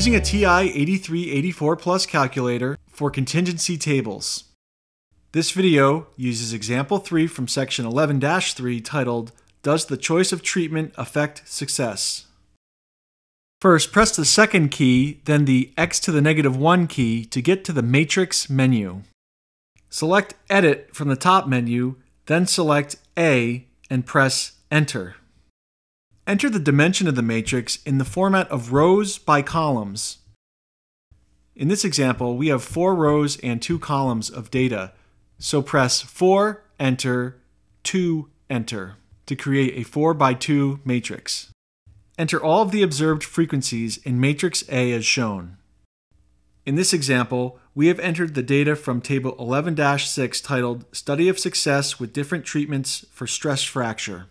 Using a TI 8384 Plus calculator for contingency tables. This video uses example 3 from section 11-3 titled, Does the choice of treatment affect success? First, press the second key, then the x to the negative 1 key to get to the matrix menu. Select Edit from the top menu, then select A and press Enter. Enter the dimension of the matrix in the format of rows by columns. In this example, we have four rows and two columns of data, so press 4, Enter, 2, Enter to create a 4 by 2 matrix. Enter all of the observed frequencies in matrix A as shown. In this example, we have entered the data from table 11-6 titled Study of Success with Different Treatments for Stress Fracture.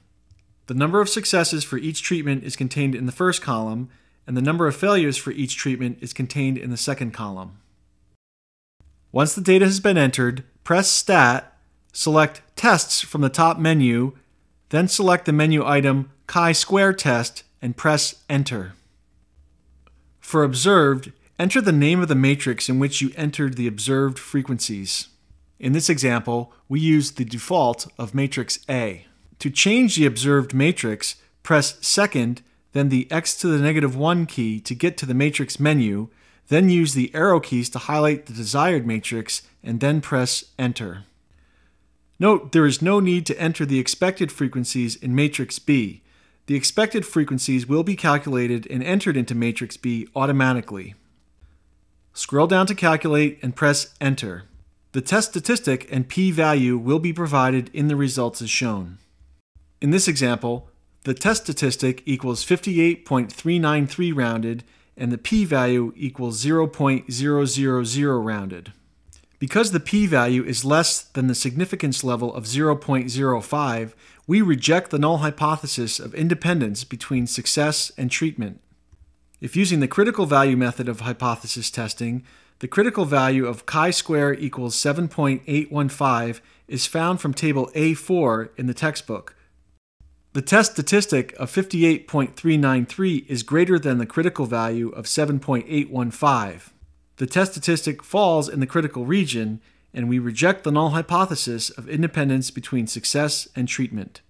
The number of successes for each treatment is contained in the first column, and the number of failures for each treatment is contained in the second column. Once the data has been entered, press Stat, select Tests from the top menu, then select the menu item chi-square test and press Enter. For observed, enter the name of the matrix in which you entered the observed frequencies. In this example, we use the default of matrix A. To change the observed matrix, press second, then the x to the negative 1 key to get to the matrix menu, then use the arrow keys to highlight the desired matrix, and then press enter. Note there is no need to enter the expected frequencies in matrix B. The expected frequencies will be calculated and entered into matrix B automatically. Scroll down to calculate and press enter. The test statistic and p-value will be provided in the results as shown. In this example, the test statistic equals 58.393 rounded and the p-value equals 0.000 rounded. Because the p-value is less than the significance level of 0.05, we reject the null hypothesis of independence between success and treatment. If using the critical value method of hypothesis testing, the critical value of chi-square equals 7.815 is found from table A4 in the textbook, the test statistic of 58.393 is greater than the critical value of 7.815. The test statistic falls in the critical region, and we reject the null hypothesis of independence between success and treatment.